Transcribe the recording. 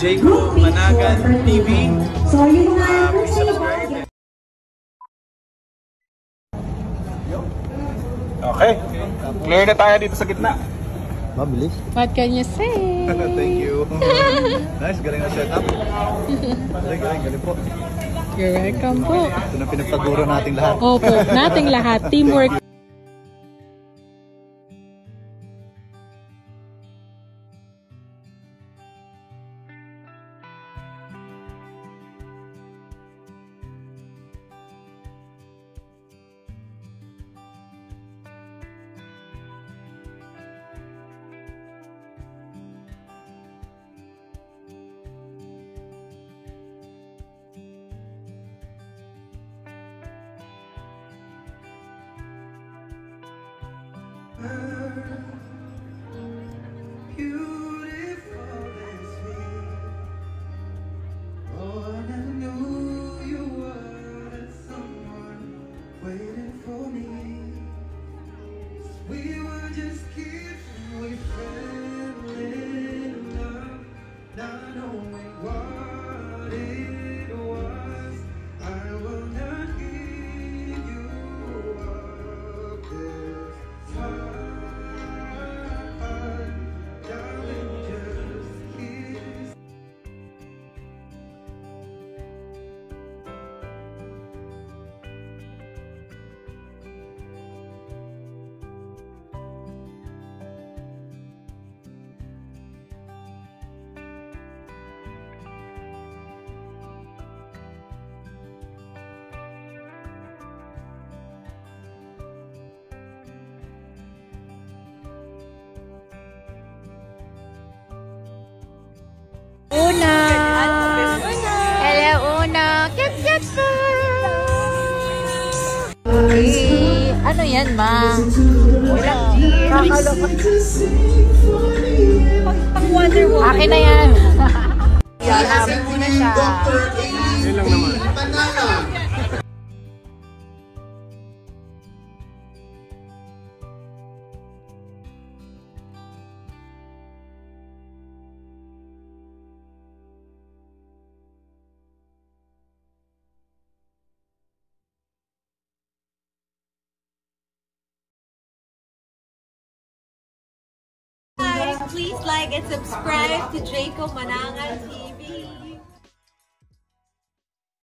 Jacob Managan TV. So, yung mga subscribe. Okay. Clear na tayo dito sa gitna. Mabilis. What can you say? Thank you. nice, galing na setup. Galing, galing, galing po. You're welcome po. Ito na pinagpaguro nating lahat. Opo, nating lahat. Teamwork. We Oh, I never knew you were just kids and we fell Ano yan, ma? Akin na yan. Lasing muna siya. Yun lang naman. Guys, please like and subscribe to Jacob Manangan TV.